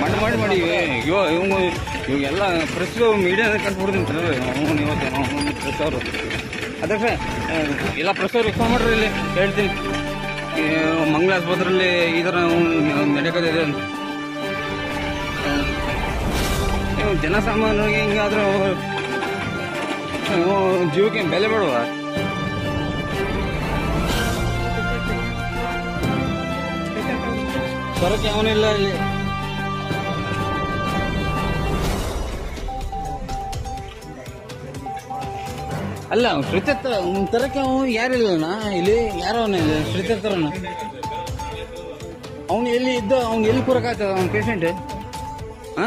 ಮಾಡಿ ಮಾಡಿ ಮಾಡಿ. ಇವ ಇವಂಗ ಇವಾಗೆಲ್ಲ ಪ್ರೆಸ್ ಮೀಡಿಯಾ ಕಟ್ಬಿಡ್ತೀನಿ ಅವನು ಇವತ್ತು ಪ್ರೆಸ್ ಅವರು. ಅದಕ್ಕೆ ಎಲ್ಲ ಪ್ರೆಸ್ ಅವರು ರಿಫಾರ್ಮ್ ಮಾಡ್ರಿ ಇಲ್ಲಿ, ಹೇಳ್ತೀನಿ. ಮಂಗಳ ಆಸ್ಪತ್ರೆಯಲ್ಲಿ ಈ ಥರ ನಡೆಯೋದಿದೆ ಅಂತ. ಜನಸಾಮಾನ್ಯರಿಗೆ ಹಿಂಗಾದ್ರೂ ಜೀವಕ್ಕೆ ಬೆಲೆ ಬೇಡವಾ ಬರೋಕೆ ಅವನಿಲ್ಲ ಇಲ್ಲಿ ಅಲ್ಲ. ಶ್ರೀತತ್ರ ತರಕ್ಕೆ ಅವನು ಯಾರಿಲ್ಲಣ್ಣ ಇಲ್ಲಿ ಯಾರು ಅವನ ಇಲ್ಲಿ? ಶ್ರೀತತ್ರನ ಅವನು ಎಲ್ಲಿ ಇದ್ದ ಅವ್ನು ಎಲ್ಲಿ ಕೂರಕ್ಕಾಗ್ತದ ಅವ್ನ ಪೇಷಂಟ್ ಹಾ